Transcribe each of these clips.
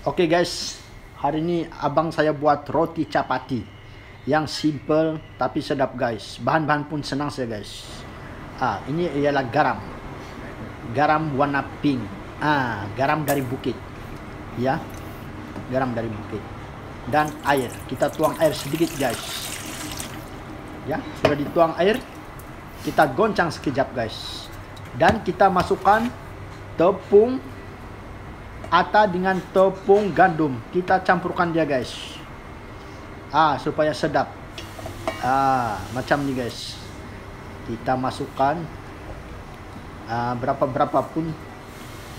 Oke guys, hari ini abang saya buat roti capati yang simple tapi sedap guys. Bahan-bahan pun senang saya guys. Ah, ini ialah garam. Garam warna pink. Ah, garam dari bukit. Ya. Garam dari bukit. Dan air. Kita tuang air sedikit guys. Ya, sudah dituang air. Kita goncang sekejap guys. Dan kita masukkan tepung ata dengan tepung gandum. Kita campurkan dia guys. Ah, supaya sedap. Ah, macam ni guys. Kita masukkan ah, berapa-berapa pun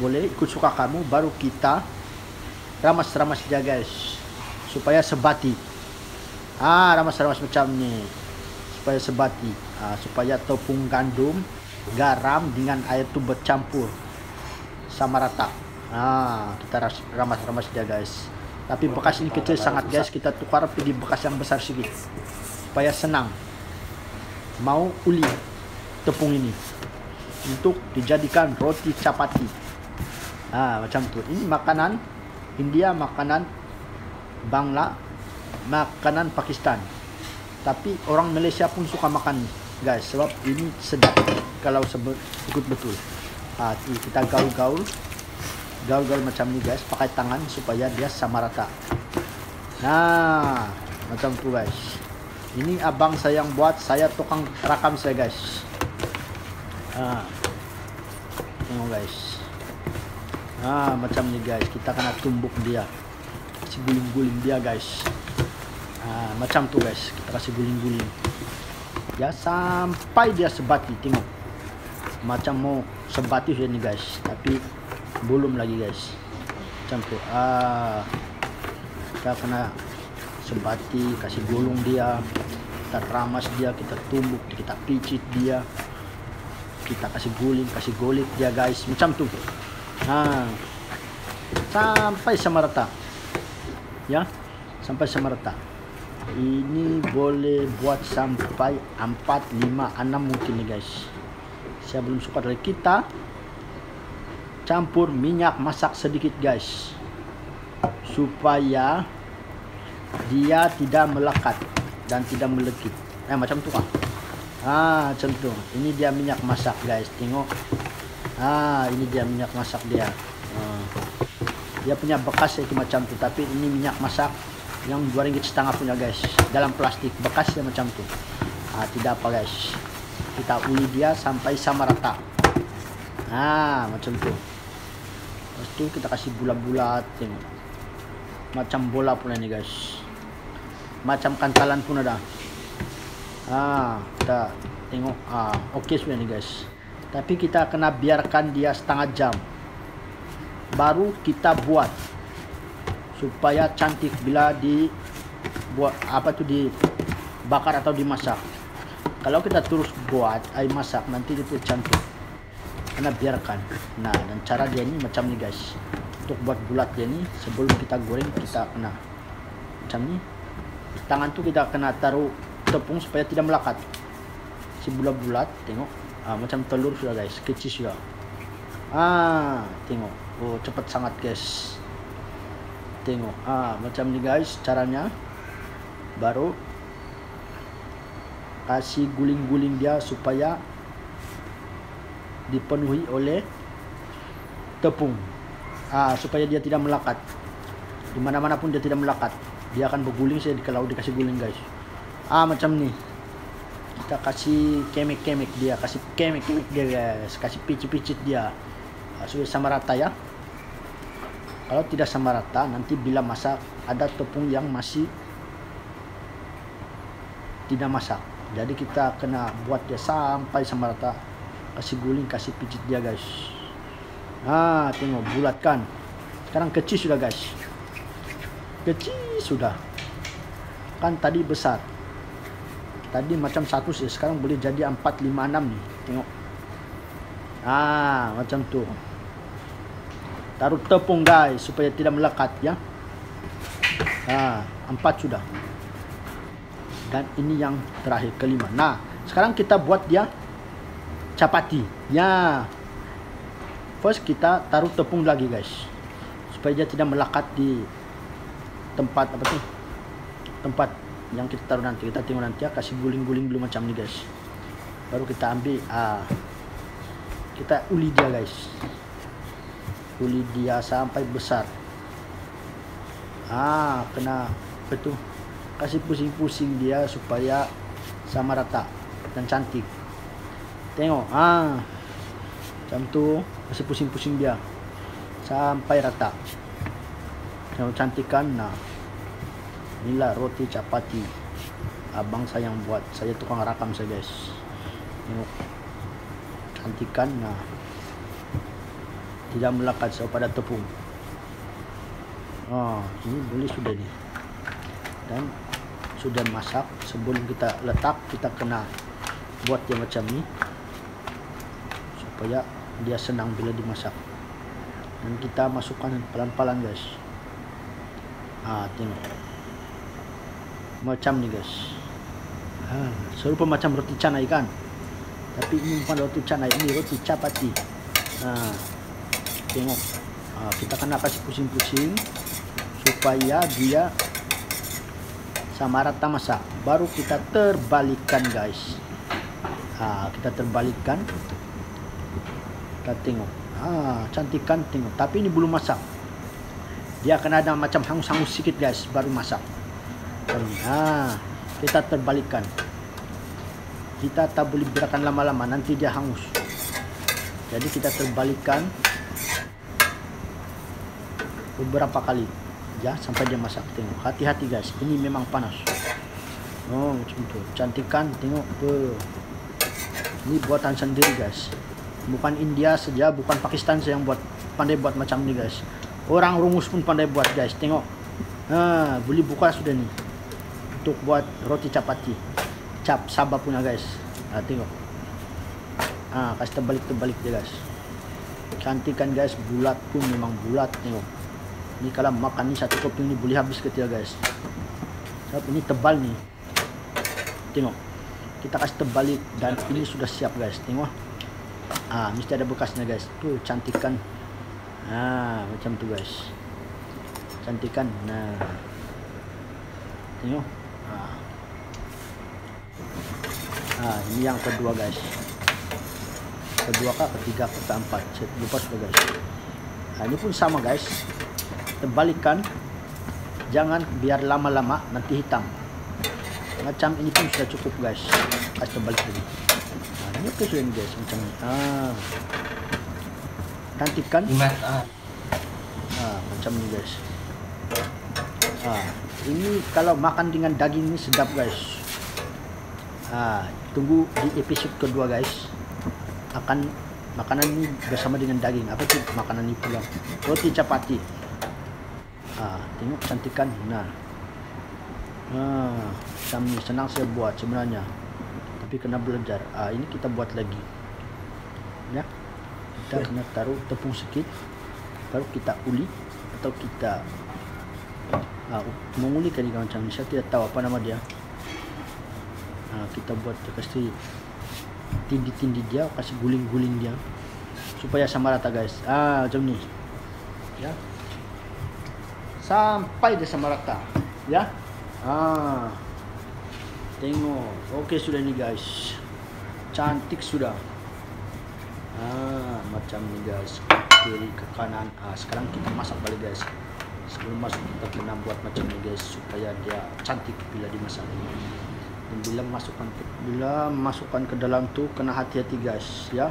boleh ikut suka kamu baru kita ramas-ramas dia guys. Supaya sebati. Ah, ramas-ramas macam ni. Supaya sebati. Ah, supaya tepung gandum, garam dengan air tu bercampur sama rata. Ah, kita ramas-ramas dia guys. Tapi bekas ini kecil sangat guys, kita tukar pergi bekas yang besar sedikit. Supaya senang. Mau uli tepung ini untuk dijadikan roti capati. Ah, macam tu. Ini makanan India, makanan Bangla, makanan Pakistan. Tapi orang Malaysia pun suka makan guys sebab ini sedap kalau sebut ikut betul. Ah, kita gaul-gaul gaul-gaul macam ni guys. Pakai tangan supaya dia sama rata. Nah macam tu guys. Ini abang saya yang buat saya tukang rakam saya guys. Ah tengok guys. Ah macam ni guys. Kita kena tumbuk dia. Kasih guling-guling dia guys. Ah macam tu guys. Kita kasih guling-guling. Ya sampai dia sebati. Tengok. Macam mau sebati ni guys. Tapi belum lagi guys. Campur ah kita kena sebati kasih gulung dia. Kita ramas dia kita tumbuk kita picit dia. Kita kasih guling kasih golik dia guys. Macam tuh nah sampai sama ya sampai sama ini boleh buat sampai 4 5 6 mungkin nih guys. Saya belum suka dari kita campur minyak masak sedikit guys. Supaya dia tidak melekat dan tidak melekit. Eh macam tu kan ah tu. Ini dia minyak masak guys. Tengok. Ah ini dia minyak masak dia. Ah. dia punya bekas itu macam tu. Tapi ini minyak masak yang dua ringgit setengah punya guys. Dalam plastik. Bekasnya macam tu. Ah, tidak apa guys. Kita uli dia sampai sama rata ah macam tu Lepas tu kita kasih bulat-bulat tengok. Macam bola pun ni guys. Macam kantalan pun ada. Ah, kita tengok ah okey sudah ni guys. Tapi kita kena biarkan dia setengah jam. Baru kita buat supaya cantik bila di buat apa tu di bakar atau dimasak. Kalau kita terus buat air masak nanti dia cantik kena biarkan. Nah dan cara dia ni macam ni guys. Untuk buat bulat dia ni sebelum kita goreng kita kena. Macam ni. Tangan tu kita kena taruh tepung supaya tidak melekat si bulat-bulat tengok. Ah, macam telur sudah guys. Kecil sudah. Ah tengok. Oh cepat sangat guys. Tengok. Ah macam ni guys caranya. Baru kasih guling-guling dia supaya dipenuhi oleh tepung. Ah, supaya dia tidak melekat di mana-mana pun dia tidak melekat dia akan berguling saya kalau dikasih guling guys. Ah macam ni. Kita kasih kemek-kemek dia kasih kemek-kemek dia guys. Kasih picit-picit dia. Ah, supaya sama rata ya. Kalau tidak sama rata nanti bila masak ada tepung yang masih tidak masak. Jadi kita kena buat dia sampai sama rata kasih guling kasih pijit dia guys. Ah tengok bulatkan. Sekarang kecil sudah guys. Kecil sudah. Kan tadi besar. Tadi macam satu sih sekarang boleh jadi 4 5 6 nih. Tengok. Ah macam tu. Taruh tepung guys supaya tidak melekat ya. Ah empat sudah. Dan ini yang terakhir kelima. Nah sekarang kita buat dia capati ya. First kita taruh tepung lagi guys. Supaya dia tidak melekat di tempat apa tuh tempat yang kita taruh nanti. Kita tengok nanti ya kasih guling-guling dulu macam ini guys. Baru kita ambil ah kita uli dia guys. Uli dia sampai besar. Ah kena betul kasih pusing-pusing dia supaya sama rata dan cantik tengok. Ah macam tu kasih pusing-pusing dia. Sampai rata. Tengok cantikan nah. Inilah roti capati abang saya yang buat. Saya tukang rakam saya guys. Tengok. Cantikan nah. Tidak melekat pada tepung. Oh ini boleh sudah nih dan sudah masak. Sebelum kita letak kita kena buat dia macam ni supaya dia senang bila dimasak. Dan kita masukkan pelan-pelan guys. Ah tengok. Macam ni guys. Ah, serupa macam roti canai kan? Tapi ini bukan roti canai ini roti capati ah, tengok. Ah, kita kena kasih pusing-pusing supaya dia sama rata masak. Baru kita terbalikkan guys. Ha, kita terbalikkan kita tengok. Ha, cantikan tengok. Tapi ini belum masak. Dia akan ada macam hangus-hangus sedikit guys baru masak. Ha, kita terbalikkan. Kita tak boleh biarkan lama-lama. Nanti dia hangus. Jadi kita terbalikkan beberapa kali. Ya sampai dia masak. Tengok. Hati-hati guys. Ini memang panas. Oh tu. Cantikan. Tengok. Tu ini buatan sendiri guys bukan India saja bukan Pakistan saja yang buat pandai buat macam ni guys. Orang rumus pun pandai buat guys. Tengok. Ha, boleh buka sudah ni. Untuk buat roti capati cap sabah punya guys. Ha, tengok. Ha, kasih terbalik-terbalik dia guys. Cantikan guys. Bulat pun memang bulat tengok. Ni kalau makan ni satu keping ni boleh habis ke tidak guys? Sebab ini tebal ni. Tengok. Kita kasih terbalik dan ini sudah siap guys. Tengok ah mesti ada bekasnya guys. Tu cantikan. Ah macam tu guys. Cantikan. Nah. Tengok. Ah. Ah ini yang kedua guys. Kedua kah ketiga keempat? Lupa sudah guys. Nah, ini pun sama guys. Terbalikan. Jangan biar lama-lama nanti hitam. Macam ini pun sudah cukup guys. Kasih terbalik lagi nah, ini guys macam ini ah. nantikan. Ah. ah, macam ini guys. Ah, ini kalau makan dengan daging ini sedap guys. Ah, tunggu di episode kedua guys. Akan makanan ini bersama dengan daging. Apa sih makanan ini pula? Roti capati ha, tengok cantikan nah. Macam ni senang saya buat sebenarnya tapi kena belajar. Ha, ini kita buat lagi. Ya. Kita kena taruh tepung sikit. Baru kita uli atau kita ha, menguli kali macam ni. Saya tidak tahu apa nama dia. Ha, kita buat dia kasih tindi-tindi dia kasih guling-guling dia. Supaya sama rata guys. Ah macam ni. Ya. Sampai dia sama rata. Ya. Ah tengok. Okey sudah ni guys. Cantik sudah. Ah macam ni guys. Kiri ke kanan. Ah sekarang kita masak balik guys. Sebelum masuk kita kena buat macam ni guys supaya dia cantik bila dimasak dan bila masukkan bila masukkan ke dalam tu kena hati-hati guys ya.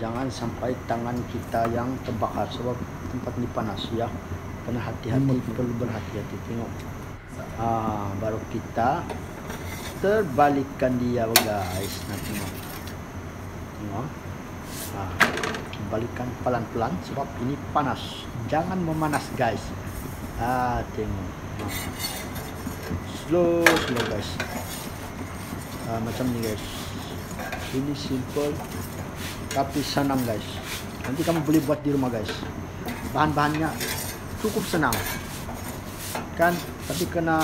Jangan sampai tangan kita yang terbakar sebab tempat ini panas ya. Kena hati-hati perlu berhati-hati. Tengok. Ah baru kita terbalikkan dia guys. Nah tengok. Tengok. Ah balikkan pelan-pelan sebab ini panas. Jangan memanas guys. Ah tengok. Ah. slow slow guys. Ah, macam ni guys. Ini simple tapi senang guys. Nanti kamu boleh buat di rumah guys. Bahan-bahannya cukup senang. Kan? Tapi kena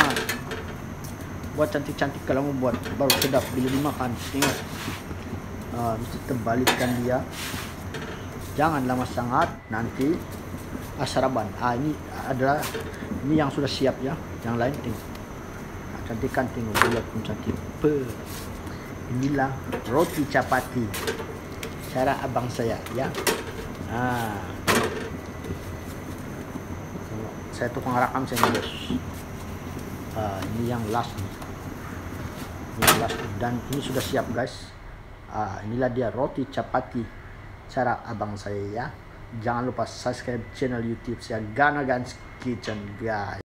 buat cantik-cantik kalau mau buat baru sedap bila dimakan tengok uh, mesti terbalikkan dia jangan lama sangat nanti asaraban. Ah ini adalah ini yang sudah siap ya. Yang lain tengok. Nah, cantikan tengok bulat pun cantik. Pe. Inilah roti capati. Cara abang saya ya. Ah. Saya tukang rakam saya nih, Ah, ini yang last nih. Ini yang last dan ini sudah siap guys. Ah, inilah dia roti capati cara abang saya ya. Jangan lupa subscribe channel YouTube saya Gana Gans Kitchen guys.